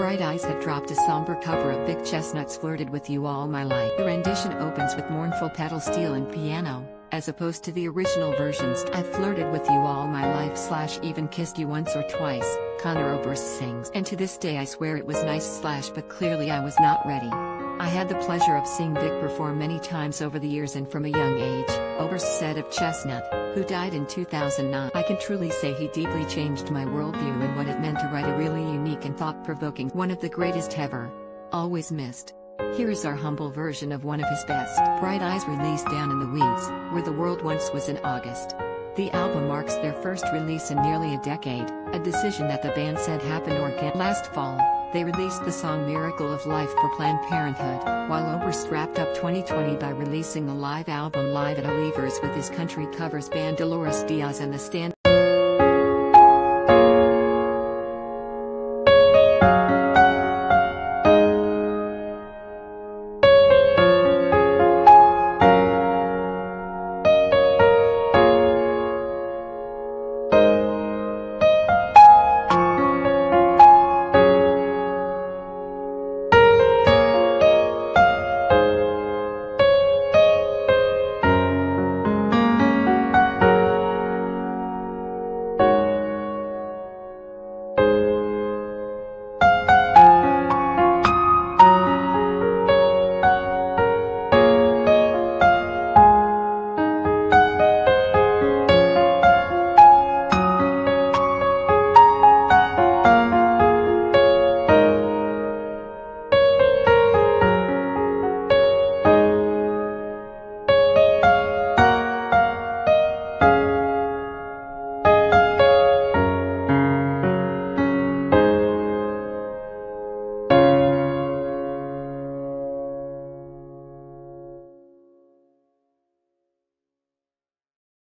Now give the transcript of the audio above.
Bright Eyes have dropped a somber cover of Vic Chesnutt's Flirted With You All My Life. The rendition opens with mournful pedal steel and piano, as opposed to the original versions. I've flirted with you all my life slash even kissed you once or twice, Conor Oberst sings. And to this day I swear it was nice slash but clearly I was not ready. I had the pleasure of seeing Vic perform many times over the years and from a young age, Oberst said of Chesnutt, who died in 2009. I can truly say he deeply changed my worldview and what it meant to write a really and thought-provoking one of the greatest ever. Always missed. Here is our humble version of one of his best. Bright Eyes released Down in the Weeds, Where the World Once was in August. The album marks their first release in nearly a decade, a decision that the band said happened organically. Last fall, they released the song Miracle of Life for Planned Parenthood, while Oberst wrapped up 2020 by releasing the live album Live at O'Leavers with his country covers band Dolores Diaz and the stand